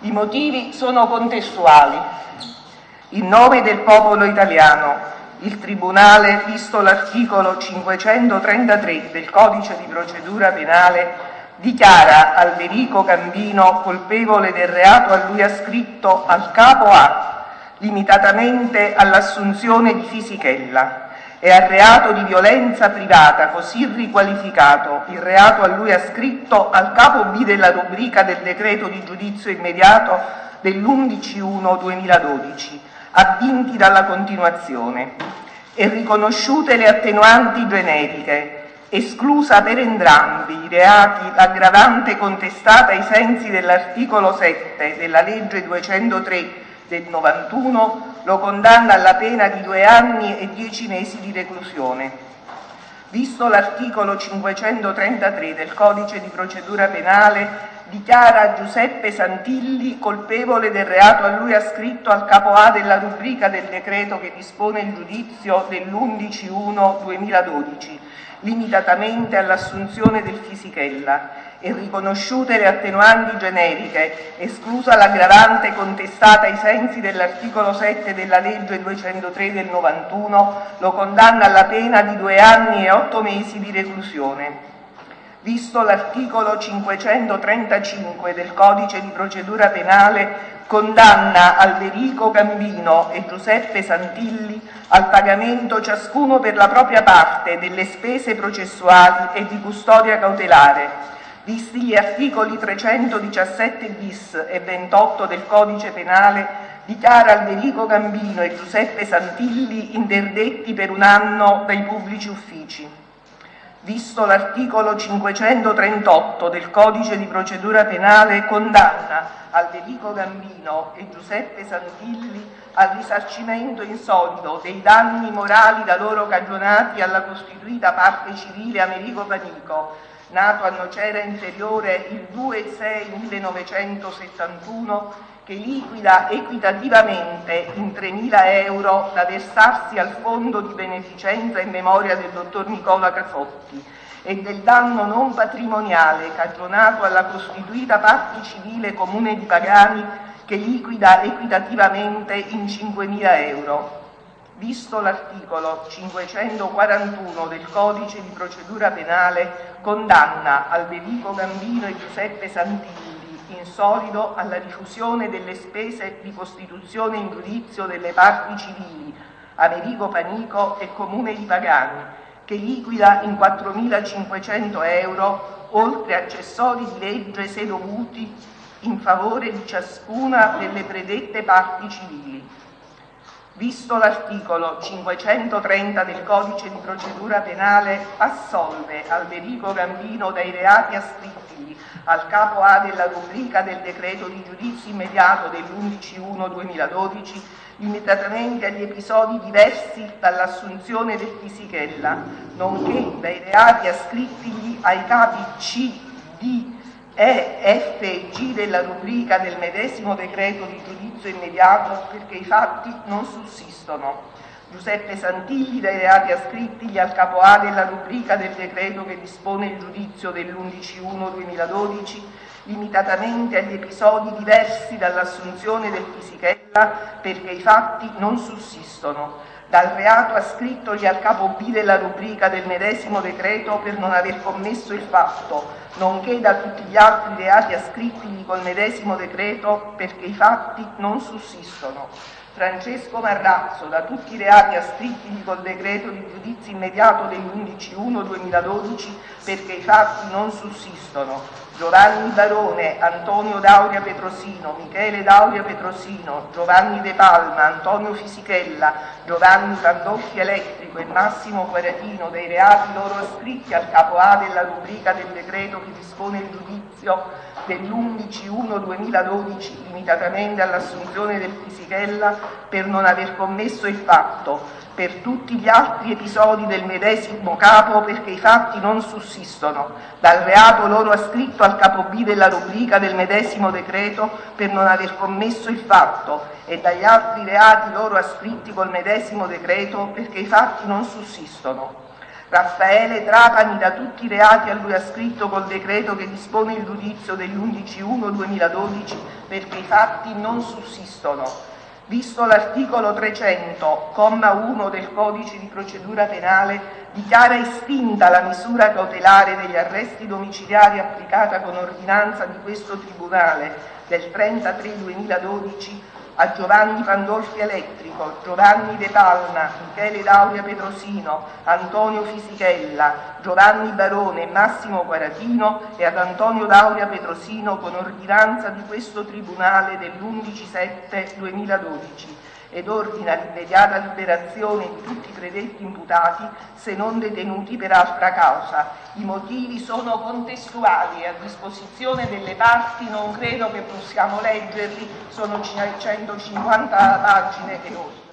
I motivi sono contestuali. In nome del popolo italiano, il Tribunale, visto l'articolo 533 del Codice di procedura penale, dichiara Alberico Gambino colpevole del reato a lui ascritto al capo A, limitatamente all'assunzione di Fisichella, e al reato di violenza privata, così riqualificato. Il reato a lui ascritto al capo B della rubrica del decreto di giudizio immediato dell'11-1-2012, avvinti dalla continuazione, e riconosciute le attenuanti generiche, esclusa per entrambi i reati l'aggravante contestata ai sensi dell'articolo 7 della legge 203 del 91, lo condanna alla pena di due anni e dieci mesi di reclusione. Visto l'articolo 533 del Codice di procedura penale, dichiara Giuseppe Santilli colpevole del reato a lui ascritto al capo A della rubrica del decreto che dispone il giudizio dell'11-1-2012, limitatamente all'assunzione del Fisichella e riconosciute le attenuanti generiche, esclusa l'aggravante contestata ai sensi dell'articolo 7 della legge 203 del 91, lo condanna alla pena di due anni e otto mesi di reclusione. Visto l'articolo 535 del Codice di procedura penale, condanna Alberico Gambino e Giuseppe Santilli al pagamento ciascuno per la propria parte delle spese processuali e di custodia cautelare, visti gli articoli 317 bis e 28 del Codice penale, dichiara Alberico Gambino e Giuseppe Santilli interdetti per un anno dai pubblici uffici. Visto l'articolo 538 del Codice di procedura penale, condanna Alberico Gambino e Giuseppe Santilli al risarcimento in solido dei danni morali da loro cagionati alla costituita parte civile Americo Panico, nato a Nocera Inferiore il 2-6-1971, che liquida equitativamente in 3.000 euro da versarsi al fondo di beneficenza in memoria del dottor Nicola Casotti e del danno non patrimoniale cagionato alla costituita parte civile comune di Pagani che liquida equitativamente in 5.000 euro visto l'articolo 541 del Codice di procedura penale, condanna Alberico Gambino e Giuseppe Santilli in solido alla diffusione delle spese di costituzione in giudizio delle parti civili Americo Panico e Comune di Pagani, che liquida in 4.500 euro, oltre accessori di legge se dovuti, in favore di ciascuna delle predette parti civili visto l'articolo 530 del Codice di procedura penale, assolve Alberico Gambino dai reati ascritti al capo A della rubrica del decreto di giudizio immediato dell'11-1-2012, limitatamente agli episodi diversi dall'assunzione del Fisichella, nonché dai reati ascrittigli ai capi C, D, E, F e G della rubrica del medesimo decreto di giudizio immediato perché i fatti non sussistono. Giuseppe Santigli dai reati ascritti al capo A della rubrica del decreto che dispone il giudizio dell'11-1-2012 limitatamente agli episodi diversi dall'assunzione del Fisichella perché i fatti non sussistono dal reato ascrittogli al capo B della rubrica del medesimo decreto per non aver commesso il fatto, nonché da tutti gli altri reati ascrittigli col medesimo decreto perché i fatti non sussistono. Francesco Marrazzo, da tutti i reati ascrittigli col decreto di giudizio immediato dell'11-1-2012 perché i fatti non sussistono. Giovanni Barone, Antonio Dauria Petrosino, Michele Dauria Petrosino, Giovanni De Palma, Antonio Fisichella, Giovanni Pandocchi Elettrico e Massimo Quaratino dei reati loro ascritti al capo A della rubrica del decreto che dispone il giudizio dell'11-1-2012 limitatamente all'assunzione del Fisichella per non aver commesso il fatto, per tutti gli altri episodi del medesimo capo perché i fatti non sussistono, dal reato loro ascritto al capo B della rubrica del medesimo decreto per non aver commesso il fatto e dagli altri reati loro ascritti col medesimo decreto perché i fatti non sussistono Raffaele Trapani da tutti i reati a lui ascritto col decreto che dispone il giudizio degli 11-1-2012 perché i fatti non sussistono. Visto l'articolo 300, comma 1 del codice di procedura penale, dichiara estinta la misura cautelare degli arresti domiciliari applicata con ordinanza di questo Tribunale del 33-2012 a Giovanni Pandolfi Elettrico, Giovanni De Palma, Michele Dauria Petrosino, Antonio Fisichella, Giovanni Barone Massimo Quaratino e ad Antonio Dauria Petrosino con ordinanza di questo Tribunale dell'11-7-2012 ed ordina l'immediata liberazione di tutti i predetti imputati se non detenuti per altra causa. I motivi sono contestuali a disposizione delle parti, non credo che possiamo leggerli, sono 150 pagine e oltre.